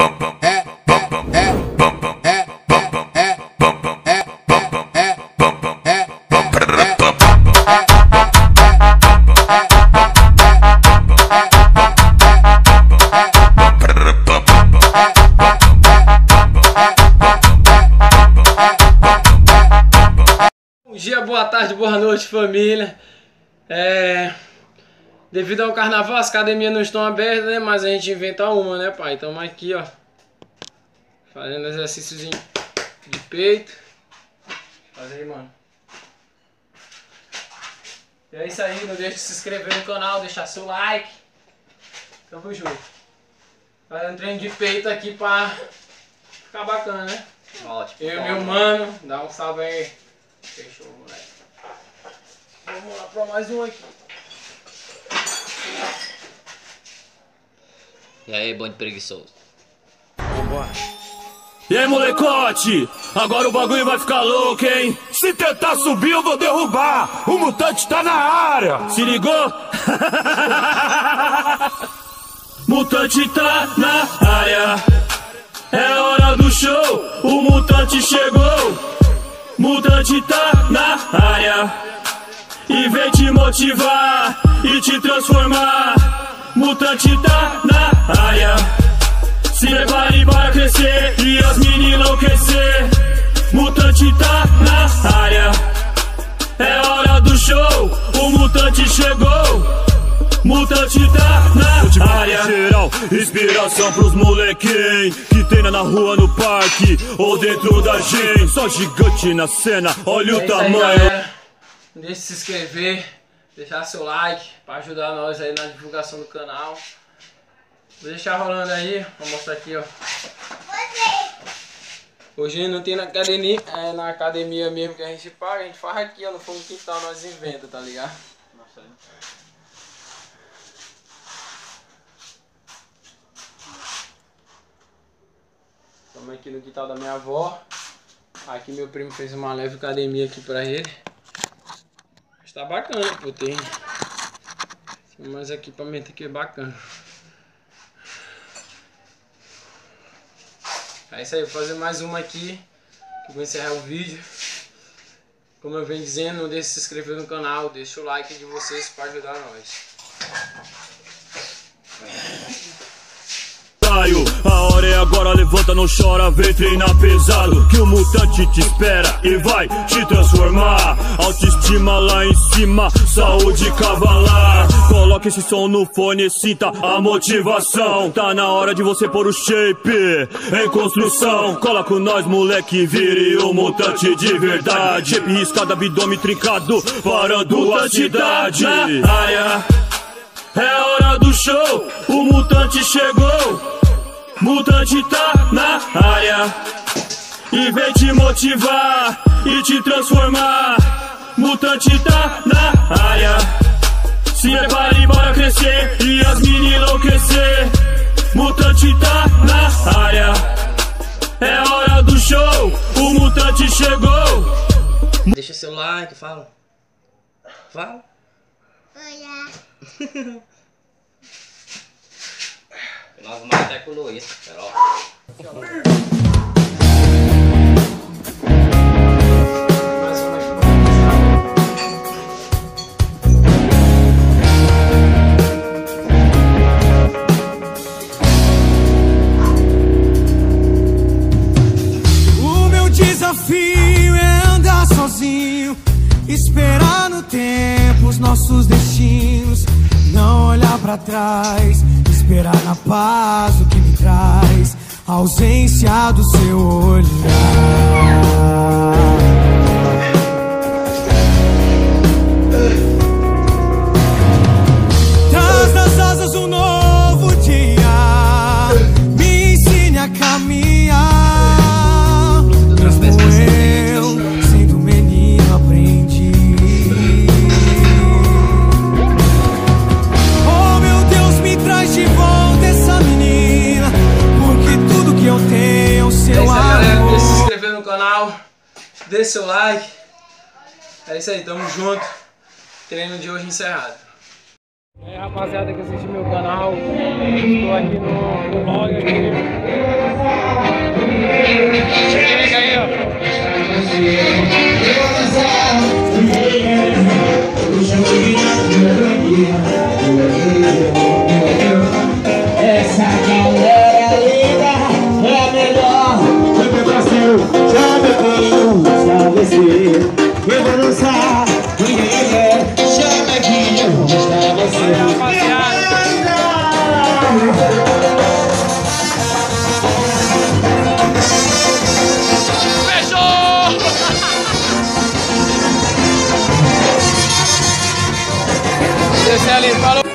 Bom dia, boa tarde, boa noite, família. É... Devido ao carnaval, as academias não estão abertas, né? Mas a gente inventa uma, né, pai? Estamos aqui, ó. Fazendo exercícios de peito. Faz aí, mano. E é isso aí, não deixe de se inscrever no canal, deixar seu like. Tamo junto. Fazendo treino de peito aqui pra ficar bacana, né? Ótimo. Eu e meu mano, dá um salve aí. Fechou, moleque. Vamos lá pra mais um aqui. E aí, bando preguiçoso. E aí, molecote? Agora o bagulho vai ficar louco, hein? Se tentar subir, eu vou derrubar. O mutante tá na área. Se ligou? mutante tá na área. É hora do show. O mutante chegou. Mutante tá na área. E vem te motivar e te transformar. Mutante tá na área. Se prepare para crescer e as meninas enlouquecer. Mutante tá na área. É hora do show, o mutante chegou. Mutante tá na área. Geral, inspiração pros molequinhos que treina na rua, no parque ou dentro da gente. Só gigante na cena, olha É o aí, tamanho. Deixe de se inscrever, deixar seu like pra ajudar nós aí na divulgação do canal. Vou deixar rolando aí, vou mostrar aqui, ó. Hoje não tem na academia, é na academia mesmo que a gente paga, a gente faz aqui, ó, no fundo do quintal, nós inventa, tá ligado? Estamos aqui no quintal da minha avó. Aqui meu primo fez uma leve academia aqui pra ele. Mas tá bacana, pô, tem, mais equipamento aqui bacana. É isso aí, vou fazer mais uma aqui, que vou encerrar o vídeo. Como eu venho dizendo, não deixe de se inscrever no canal, deixa o like de vocês para ajudar nós. Levanta, não chora, vem treinar pesado Que o mutante te espera e vai te transformar. Autoestima lá em cima, saúde cavalar. Coloca esse som no fone sinta a motivação. Tá na hora de você pôr o shape em construção. Cola com nós moleque, vire o mutante de verdade. Shape riscado, abdômen trincado, parando a cidade. Área é hora do show, o mutante chegou. Mutante tá na área. E vem te motivar e te transformar. Mutante tá na área. Se prepare para crescer e as meninas enlouquecer. Mutante tá na área. É hora do show, o mutante chegou. Deixa seu like, fala. Fala. Nós com o Luiz. O meu desafio é andar sozinho, esperar no tempo os nossos destinos, não olhar pra trás, esperar na paz o que me traz, a ausência do seu olhar. dê seu like. É isso aí, tamo junto. Treino de hoje encerrado. É rapaziada que assiste meu canal, estou aqui no, no vlog aqui. Chega aí, ó. Essa aqui Dale, follow.